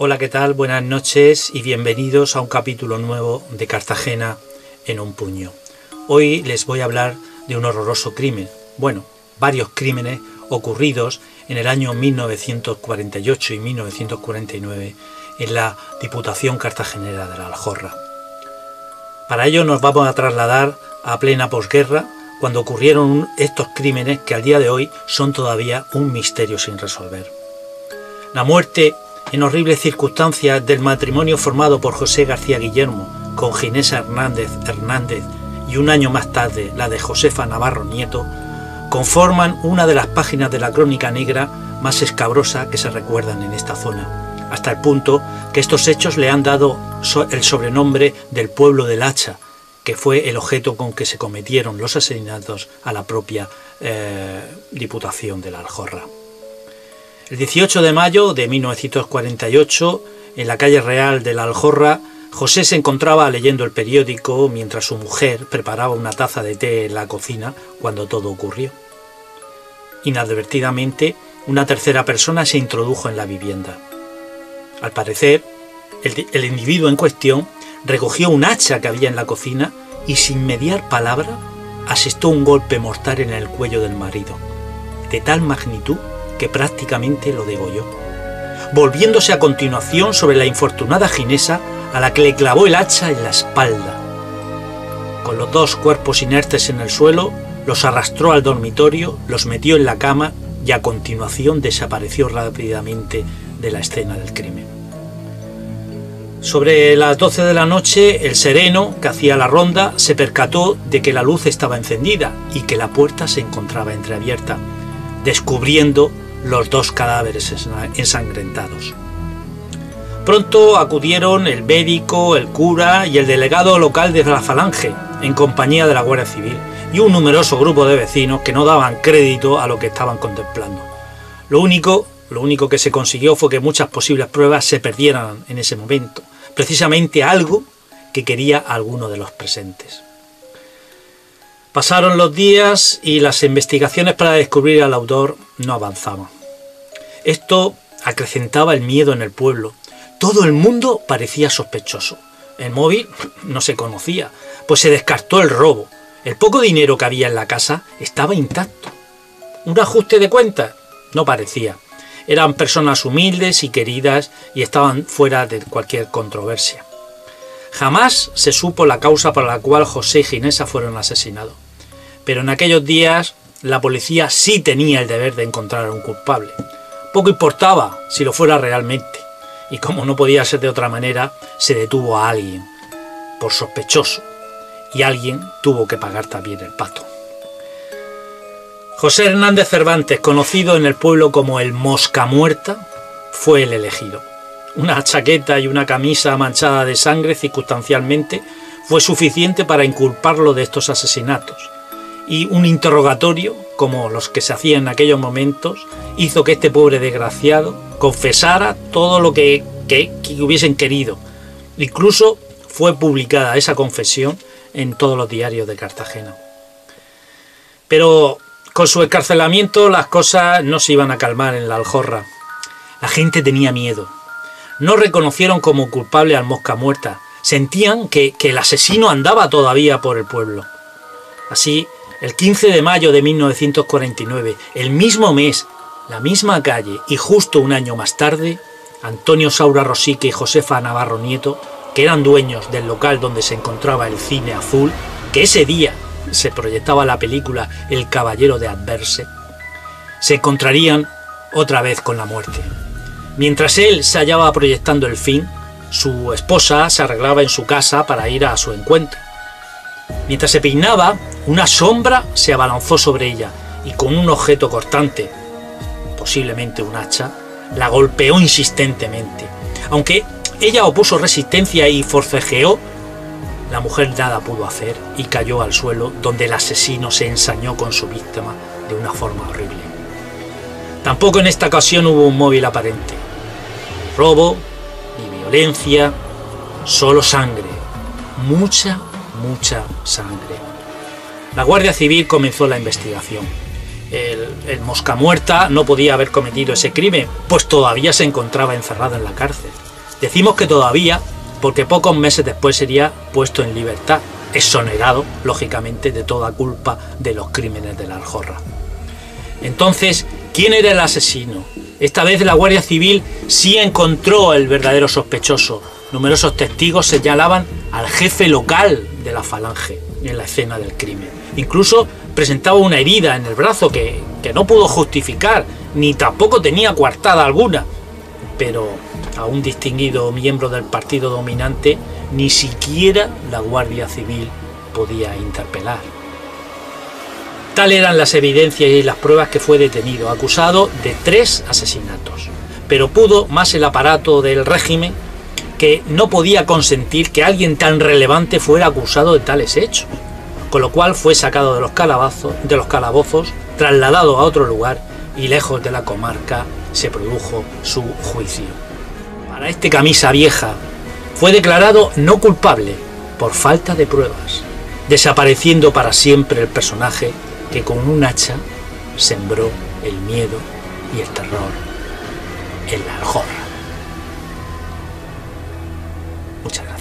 Hola, ¿qué tal? Buenas noches y bienvenidos a un capítulo nuevo de Cartagena en un puño. Hoy les voy a hablar de un horroroso crimen, bueno, varios crímenes ocurridos en el año 1948 y 1949 en la Diputación Cartagenera de la Aljorra. Para ello nos vamos a trasladar a plena posguerra, cuando ocurrieron estos crímenes que al día de hoy son todavía un misterio sin resolver. La muerte en horribles circunstancias del matrimonio formado por José García Guillermo con Ginesa Hernández Hernández y un año más tarde la de Josefa Navarro Nieto, conforman una de las páginas de la crónica negra más escabrosa que se recuerdan en esta zona, hasta el punto que estos hechos le han dado el sobrenombre del pueblo del hacha, que fue el objeto con que se cometieron los asesinatos a la propia eh, Diputación de la Aljorra. El 18 de mayo de 1948, en la calle Real de la Aljorra, José se encontraba leyendo el periódico mientras su mujer preparaba una taza de té en la cocina cuando todo ocurrió. Inadvertidamente, una tercera persona se introdujo en la vivienda. Al parecer, el, el, individuo en cuestión recogió un hacha que había en la cocina y sin mediar palabra asestó un golpe mortal en el cuello del marido, de tal magnitud que prácticamente lo degolló, volviéndose a continuación sobre la infortunada ginesa a la que le clavó el hacha en la espalda. Con los dos cuerpos inertes en el suelo, los arrastró al dormitorio, los metió en la cama y a continuación desapareció rápidamente de la escena del crimen. Sobre las 12 de la noche, el sereno, que hacía la ronda, se percató de que la luz estaba encendida y que la puerta se encontraba entreabierta, descubriendo los dos cadáveres ensangrentados. Pronto acudieron el médico, el cura y el delegado local de la Falange, en compañía de la Guardia Civil, y un numeroso grupo de vecinos que no daban crédito a lo que estaban contemplando. Lo único, lo único que se consiguió fue que muchas posibles pruebas se perdieran en ese momento, precisamente algo que quería alguno de los presentes. Pasaron los días y las investigaciones para descubrir al autor no avanzaban. Esto acrecentaba el miedo en el pueblo. Todo el mundo parecía sospechoso. El móvil no se conocía, pues se descartó el robo. El poco dinero que había en la casa estaba intacto. ¿Un ajuste de cuentas? No parecía. Eran personas humildes y queridas y estaban fuera de cualquier controversia. Jamás se supo la causa por la cual José y Ginesa fueron asesinados. Pero en aquellos días la policía sí tenía el deber de encontrar a un culpable. Poco importaba si lo fuera realmente. Y como no podía ser de otra manera, se detuvo a alguien por sospechoso. Y alguien tuvo que pagar también el pato. José Hernández Cervantes, conocido en el pueblo como el Mosca Muerta, fue el elegido. Una chaqueta y una camisa manchada de sangre circunstancialmente fue suficiente para inculparlo de estos asesinatos y un interrogatorio, como los que se hacían en aquellos momentos, hizo que este pobre desgraciado confesara todo lo que, que, hubiesen querido. Incluso fue publicada esa confesión en todos los diarios de Cartagena. Pero con su encarcelamiento las cosas no se iban a calmar en la Aljorra. La gente tenía miedo. No reconocieron como culpable al mosca muerta. Sentían que el asesino andaba todavía por el pueblo. Así el 15 de mayo de 1949, el mismo mes, la misma calle y justo un año más tarde, Antonio Saura Rosique y Josefa Navarro Nieto, que eran dueños del local donde se encontraba el cine azul, que ese día se proyectaba la película El Caballero de Adverse, se encontrarían otra vez con la muerte. Mientras él se hallaba proyectando el fin, su esposa se arreglaba en su casa para ir a su encuentro. Mientras se peinaba, una sombra se abalanzó sobre ella y con un objeto cortante, posiblemente un hacha, la golpeó insistentemente. Aunque ella opuso resistencia y forcejeó, la mujer nada pudo hacer y cayó al suelo donde el asesino se ensañó con su víctima de una forma horrible. Tampoco en esta ocasión hubo un móvil aparente. robo, ni violencia, solo sangre. Mucha, mucha sangre. La Guardia Civil comenzó la investigación. El, mosca muerta no podía haber cometido ese crimen, pues todavía se encontraba encerrado en la cárcel. Decimos que todavía, porque pocos meses después sería puesto en libertad, exonerado, lógicamente, de toda culpa de los crímenes de la Aljorra. Entonces, ¿quién era el asesino? Esta vez la Guardia Civil sí encontró el verdadero sospechoso. Numerosos testigos señalaban al jefe local de la falange en la escena del crimen. Incluso presentaba una herida en el brazo que, que no pudo justificar, ni tampoco tenía coartada alguna. Pero a un distinguido miembro del partido dominante ni siquiera la Guardia Civil podía interpelar. Tal eran las evidencias y las pruebas que fue detenido, acusado de tres asesinatos. Pero pudo más el aparato del régimen que no podía consentir que alguien tan relevante fuera acusado de tales hechos, con lo cual fue sacado de los, calabazos, de los calabozos, trasladado a otro lugar y lejos de la comarca se produjo su juicio. Para este camisa vieja fue declarado no culpable por falta de pruebas, desapareciendo para siempre el personaje que con un hacha sembró el miedo y el terror en la aljorra. Muchas gracias.